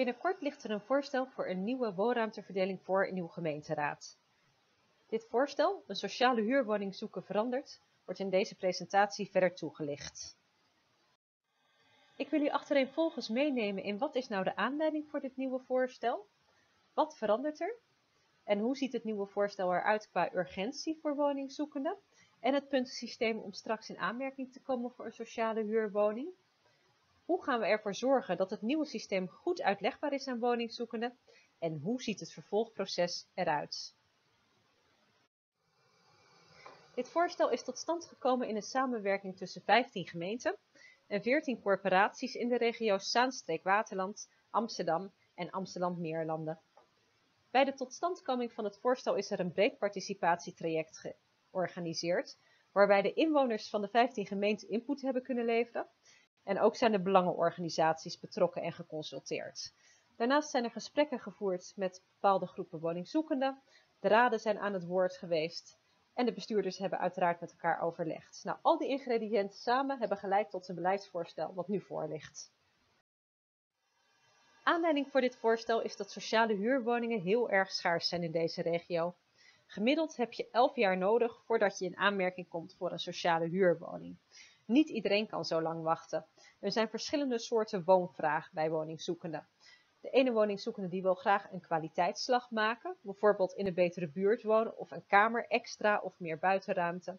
Binnenkort ligt er een voorstel voor een nieuwe woonruimteverdeling voor in uw gemeenteraad. Dit voorstel, een sociale huurwoning zoeken veranderd, wordt in deze presentatie verder toegelicht. Ik wil u achtereenvolgens meenemen in wat is nou de aanleiding voor dit nieuwe voorstel? Wat verandert er? En hoe ziet het nieuwe voorstel eruit qua urgentie voor woningzoekenden? En het puntensysteem om straks in aanmerking te komen voor een sociale huurwoning? Hoe gaan we ervoor zorgen dat het nieuwe systeem goed uitlegbaar is aan woningzoekenden? En hoe ziet het vervolgproces eruit? Dit voorstel is tot stand gekomen in een samenwerking tussen 15 gemeenten en 14 corporaties in de regio's Zaanstreek-Waterland, Amsterdam en Amsterdam-Meerlanden. Bij de totstandkoming van het voorstel is er een breed participatietraject georganiseerd, waarbij de inwoners van de 15 gemeenten input hebben kunnen leveren en ook zijn de belangenorganisaties betrokken en geconsulteerd. Daarnaast zijn er gesprekken gevoerd met bepaalde groepen woningzoekenden, de raden zijn aan het woord geweest en de bestuurders hebben uiteraard met elkaar overlegd. Nou, al die ingrediënten samen hebben geleid tot een beleidsvoorstel wat nu voor ligt. Aanleiding voor dit voorstel is dat sociale huurwoningen heel erg schaars zijn in deze regio. Gemiddeld heb je 11 jaar nodig voordat je in aanmerking komt voor een sociale huurwoning. Niet iedereen kan zo lang wachten. Er zijn verschillende soorten woonvraag bij woningzoekenden. De ene woningzoekende die wil graag een kwaliteitsslag maken, bijvoorbeeld in een betere buurt wonen of een kamer extra of meer buitenruimte.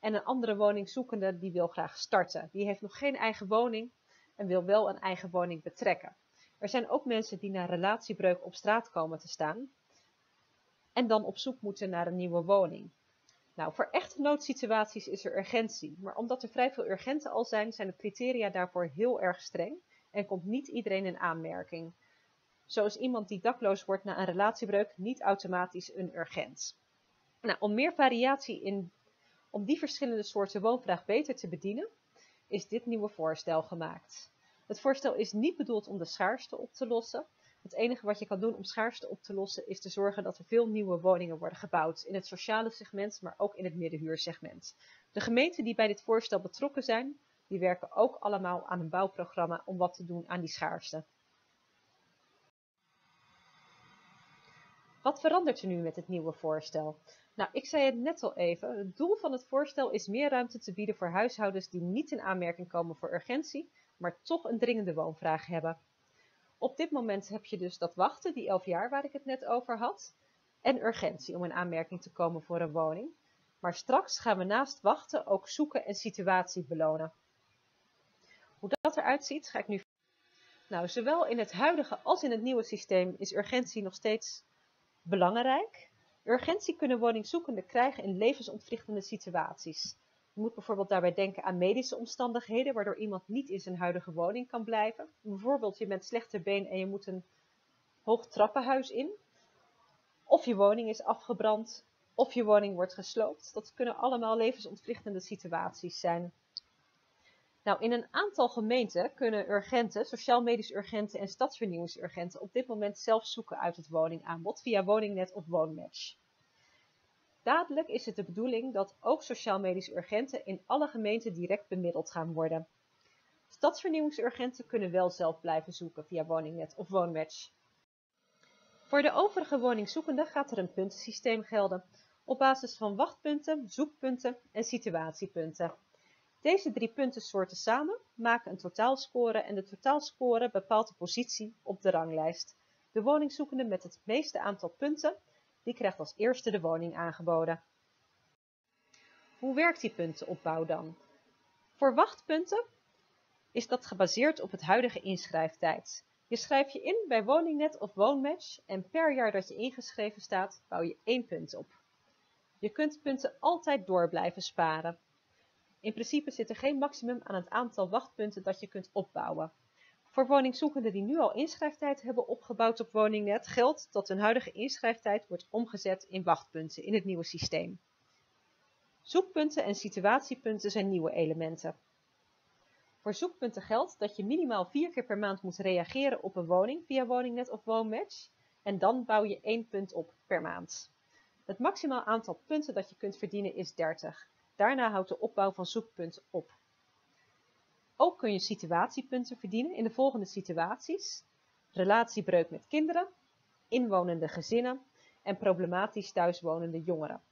En een andere woningzoekende die wil graag starten. Die heeft nog geen eigen woning en wil wel een eigen woning betrekken. Er zijn ook mensen die na relatiebreuk op straat komen te staan en dan op zoek moeten naar een nieuwe woning. Nou, voor echte noodsituaties is er urgentie, maar omdat er vrij veel urgenten al zijn, zijn de criteria daarvoor heel erg streng en komt niet iedereen in aanmerking. Zo is iemand die dakloos wordt na een relatiebreuk niet automatisch een urgent. Nou, om meer variatie in, om die verschillende soorten woonvraag beter te bedienen, is dit nieuwe voorstel gemaakt. Het voorstel is niet bedoeld om de schaarste op te lossen. Het enige wat je kan doen om schaarste op te lossen is te zorgen dat er veel nieuwe woningen worden gebouwd in het sociale segment, maar ook in het middenhuursegment. De gemeenten die bij dit voorstel betrokken zijn, die werken ook allemaal aan een bouwprogramma om wat te doen aan die schaarste. Wat verandert er nu met het nieuwe voorstel? Nou, ik zei het net al even. Het doel van het voorstel is meer ruimte te bieden voor huishoudens die niet in aanmerking komen voor urgentie, maar toch een dringende woonvraag hebben. Op dit moment heb je dus dat wachten, die 11 jaar waar ik het net over had, en urgentie om in aanmerking te komen voor een woning. Maar straks gaan we naast wachten ook zoeken en situatie belonen. Hoe dat eruit ziet, ga ik nu. Nou, zowel in het huidige als in het nieuwe systeem is urgentie nog steeds belangrijk. Urgentie kunnen woningzoekenden krijgen in levensontwrichtende situaties. Je moet bijvoorbeeld daarbij denken aan medische omstandigheden, waardoor iemand niet in zijn huidige woning kan blijven. Bijvoorbeeld, je bent slechter been en je moet een hoog trappenhuis in. Of je woning is afgebrand, of je woning wordt gesloopt. Dat kunnen allemaal levensontwrichtende situaties zijn. Nou, in een aantal gemeenten kunnen urgenten, sociaal-medisch urgenten en stadsvernieuwingsurgenten op dit moment zelf zoeken uit het woningaanbod via Woningnet of Woonmatch. Dadelijk is het de bedoeling dat ook sociaal-medisch urgenten in alle gemeenten direct bemiddeld gaan worden. Stadsvernieuwingsurgenten kunnen wel zelf blijven zoeken via Woningnet of Woonmatch. Voor de overige woningzoekenden gaat er een puntensysteem gelden op basis van wachtpunten, zoekpunten en situatiepunten. Deze drie puntensoorten samen maken een totaalscore en de totaalscore bepaalt de positie op de ranglijst. De woningzoekende met het meeste aantal punten, die krijgt als eerste de woning aangeboden. Hoe werkt die puntenopbouw dan? Voor wachtpunten is dat gebaseerd op het huidige inschrijftijd. Je schrijf je in bij Woningnet of Woonmatch en per jaar dat je ingeschreven staat, bouw je één punt op. Je kunt punten altijd door blijven sparen. In principe zit er geen maximum aan het aantal wachtpunten dat je kunt opbouwen. Voor woningzoekenden die nu al inschrijftijd hebben opgebouwd op Woningnet geldt dat hun huidige inschrijftijd wordt omgezet in wachtpunten in het nieuwe systeem. Zoekpunten en situatiepunten zijn nieuwe elementen. Voor zoekpunten geldt dat je minimaal vier keer per maand moet reageren op een woning via Woningnet of Woonmatch en dan bouw je één punt op per maand. Het maximaal aantal punten dat je kunt verdienen is 30. Daarna houdt de opbouw van zoekpunten op. Ook kun je situatiepunten verdienen in de volgende situaties. relatiebreuk met kinderen, inwonende gezinnen en problematisch thuiswonende jongeren.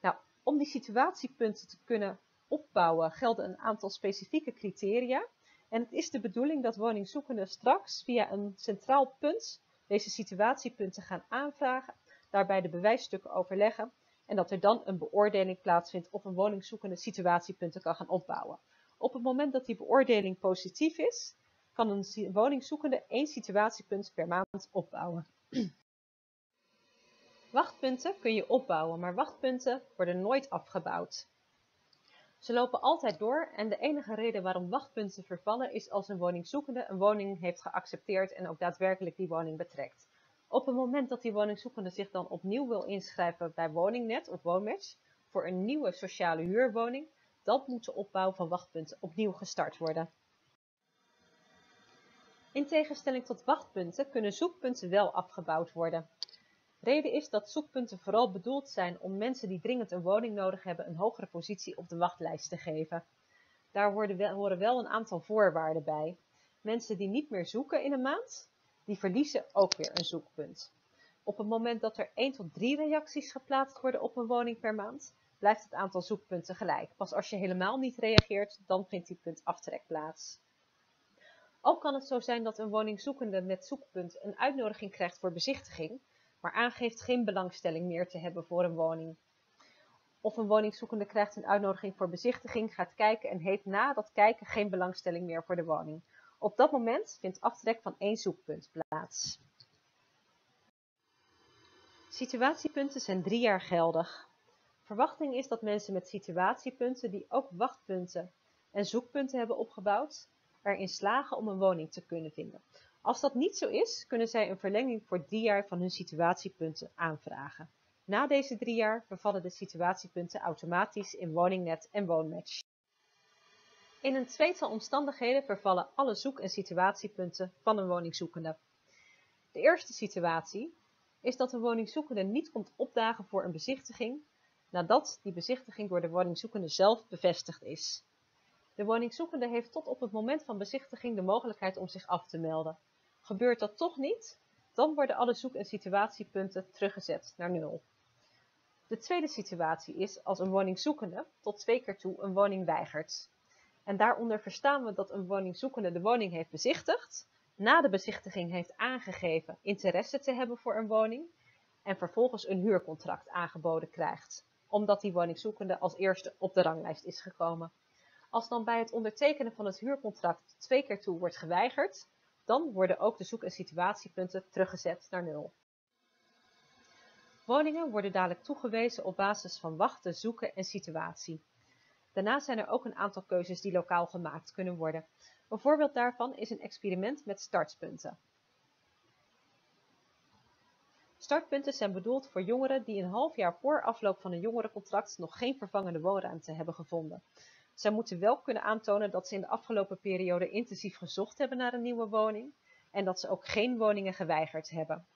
Nou, om die situatiepunten te kunnen opbouwen gelden een aantal specifieke criteria. En het is de bedoeling dat woningzoekenden straks via een centraal punt deze situatiepunten gaan aanvragen, daarbij de bewijsstukken overleggen en dat er dan een beoordeling plaatsvindt of een woningzoekende situatiepunten kan gaan opbouwen. Op het moment dat die beoordeling positief is, kan een woningzoekende één situatiepunt per maand opbouwen. Wachtpunten kun je opbouwen, maar wachtpunten worden nooit afgebouwd. Ze lopen altijd door en de enige reden waarom wachtpunten vervallen is als een woningzoekende een woning heeft geaccepteerd en ook daadwerkelijk die woning betrekt. Op het moment dat die woningzoekende zich dan opnieuw wil inschrijven bij Woningnet of Woonmatch voor een nieuwe sociale huurwoning, dan moet de opbouw van wachtpunten opnieuw gestart worden. In tegenstelling tot wachtpunten kunnen zoekpunten wel afgebouwd worden. Reden is dat zoekpunten vooral bedoeld zijn om mensen die dringend een woning nodig hebben een hogere positie op de wachtlijst te geven. Daar horen wel een aantal voorwaarden bij. Mensen die niet meer zoeken in een maand, die verliezen ook weer een zoekpunt. Op het moment dat er 1 tot 3 reacties geplaatst worden op een woning per maand, blijft het aantal zoekpunten gelijk. Pas als je helemaal niet reageert, dan vindt die punt aftrek plaats. Ook kan het zo zijn dat een woningzoekende met zoekpunt een uitnodiging krijgt voor bezichtiging, maar aangeeft geen belangstelling meer te hebben voor een woning. Of een woningzoekende krijgt een uitnodiging voor bezichtiging, gaat kijken en heeft na dat kijken geen belangstelling meer voor de woning. Op dat moment vindt aftrek van één zoekpunt plaats. Situatiepunten zijn drie jaar geldig. Verwachting is dat mensen met situatiepunten die ook wachtpunten en zoekpunten hebben opgebouwd, erin slagen om een woning te kunnen vinden. Als dat niet zo is, kunnen zij een verlenging voor drie jaar van hun situatiepunten aanvragen. Na deze drie jaar vervallen de situatiepunten automatisch in Woningnet en Woonmatch. In een tweetal omstandigheden vervallen alle zoek- en situatiepunten van een woningzoekende. De eerste situatie is dat een woningzoekende niet komt opdagen voor een bezichtiging nadat die bezichtiging door de woningzoekende zelf bevestigd is. De woningzoekende heeft tot op het moment van bezichtiging de mogelijkheid om zich af te melden. Gebeurt dat toch niet, dan worden alle zoek- en situatiepunten teruggezet naar nul. De tweede situatie is als een woningzoekende tot twee keer toe een woning weigert. En daaronder verstaan we dat een woningzoekende de woning heeft bezichtigd, na de bezichtiging heeft aangegeven interesse te hebben voor een woning en vervolgens een huurcontract aangeboden krijgt, omdat die woningzoekende als eerste op de ranglijst is gekomen. Als dan bij het ondertekenen van het huurcontract twee keer toe wordt geweigerd, dan worden ook de zoek- en situatiepunten teruggezet naar nul. Woningen worden dadelijk toegewezen op basis van wachten, zoeken en situatie. Daarnaast zijn er ook een aantal keuzes die lokaal gemaakt kunnen worden. Een voorbeeld daarvan is een experiment met startpunten. Startpunten zijn bedoeld voor jongeren die een half jaar voor afloop van een jongerencontract nog geen vervangende woonruimte hebben gevonden. Zij moeten wel kunnen aantonen dat ze in de afgelopen periode intensief gezocht hebben naar een nieuwe woning en dat ze ook geen woningen geweigerd hebben.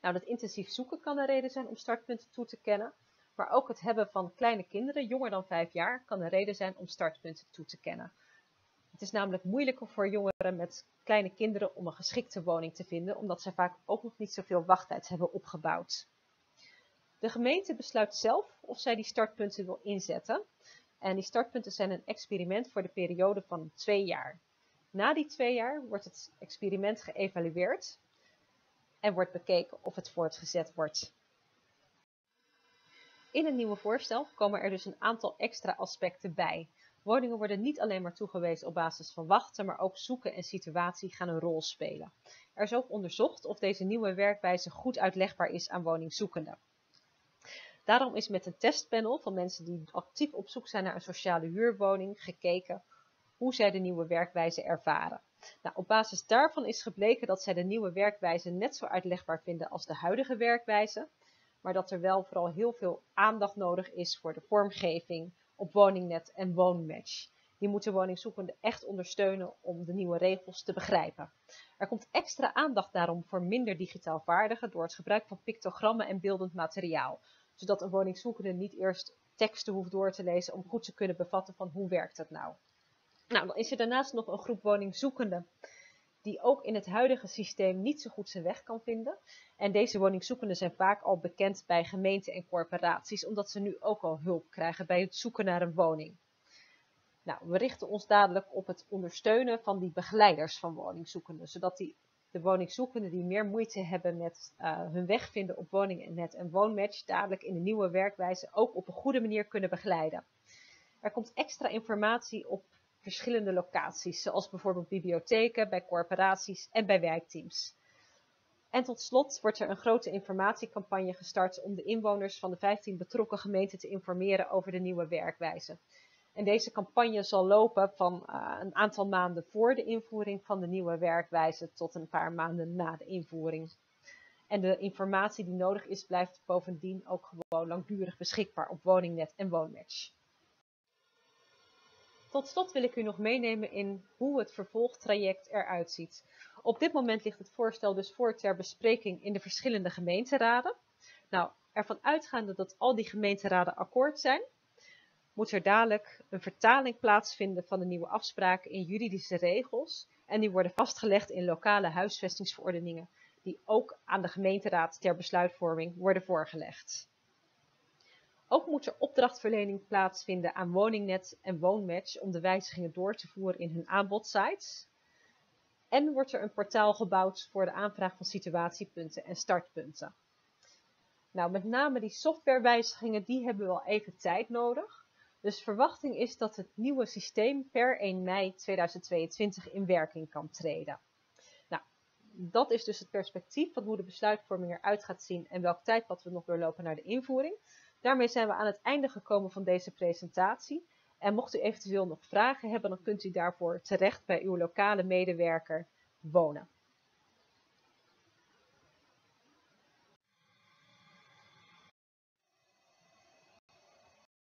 Nou, dat intensief zoeken kan een reden zijn om startpunten toe te kennen, maar ook het hebben van kleine kinderen, jonger dan 5 jaar, kan een reden zijn om startpunten toe te kennen. Het is namelijk moeilijker voor jongeren met kleine kinderen om een geschikte woning te vinden, omdat zij vaak ook nog niet zoveel wachttijd hebben opgebouwd. De gemeente besluit zelf of zij die startpunten wil inzetten. En die startpunten zijn een experiment voor de periode van twee jaar. Na die twee jaar wordt het experiment geëvalueerd en wordt bekeken of het voortgezet wordt. In het nieuwe voorstel komen er dus een aantal extra aspecten bij. Woningen worden niet alleen maar toegewezen op basis van wachten, maar ook zoeken en situatie gaan een rol spelen. Er is ook onderzocht of deze nieuwe werkwijze goed uitlegbaar is aan woningzoekenden. Daarom is met een testpanel van mensen die actief op zoek zijn naar een sociale huurwoning gekeken hoe zij de nieuwe werkwijze ervaren. Nou, op basis daarvan is gebleken dat zij de nieuwe werkwijze net zo uitlegbaar vinden als de huidige werkwijze, maar dat er wel vooral heel veel aandacht nodig is voor de vormgeving op Woningnet en Woonmatch. Die moeten woningzoekenden echt ondersteunen om de nieuwe regels te begrijpen. Er komt extra aandacht daarom voor minder digitaal vaardigen door het gebruik van pictogrammen en beeldend materiaal, zodat een woningzoekende niet eerst teksten hoeft door te lezen om goed te kunnen bevatten van hoe werkt het nou. Nou, dan is er daarnaast nog een groep woningzoekenden die ook in het huidige systeem niet zo goed zijn weg kan vinden. En deze woningzoekenden zijn vaak al bekend bij gemeenten en corporaties, omdat ze nu ook al hulp krijgen bij het zoeken naar een woning. Nou, we richten ons dadelijk op het ondersteunen van die begeleiders van woningzoekenden, zodat die, de woningzoekenden die meer moeite hebben met uh, hun weg vinden op Woningnet en Woonmatch, dadelijk in de nieuwe werkwijze ook op een goede manier kunnen begeleiden. Er komt extra informatie op verschillende locaties, zoals bijvoorbeeld bibliotheken, bij corporaties en bij werkteams. En tot slot wordt er een grote informatiecampagne gestart om de inwoners van de 15 betrokken gemeenten te informeren over de nieuwe werkwijze. En deze campagne zal lopen van uh, een aantal maanden voor de invoering van de nieuwe werkwijze tot een paar maanden na de invoering. En de informatie die nodig is, blijft bovendien ook gewoon langdurig beschikbaar op Woningnet en Woonmatch. Tot slot wil ik u nog meenemen in hoe het vervolgtraject eruit ziet. Op dit moment ligt het voorstel dus voor ter bespreking in de verschillende gemeenteraden. Nou, ervan uitgaande dat al die gemeenteraden akkoord zijn, moet er dadelijk een vertaling plaatsvinden van de nieuwe afspraken in juridische regels. En die worden vastgelegd in lokale huisvestingsverordeningen, die ook aan de gemeenteraad ter besluitvorming worden voorgelegd. Ook moet er opdrachtverlening plaatsvinden aan Woningnet en Woonmatch om de wijzigingen door te voeren in hun aanbodsites. En wordt er een portaal gebouwd voor de aanvraag van situatiepunten en startpunten. Nou, met name die softwarewijzigingen, die hebben wel even tijd nodig. Dus verwachting is dat het nieuwe systeem per 1 mei 2022 in werking kan treden. Nou, dat is dus het perspectief van hoe de besluitvorming eruit gaat zien en welk tijdpad we nog doorlopen naar de invoering. Daarmee zijn we aan het einde gekomen van deze presentatie. En mocht u eventueel nog vragen hebben, dan kunt u daarvoor terecht bij uw lokale medewerker wonen.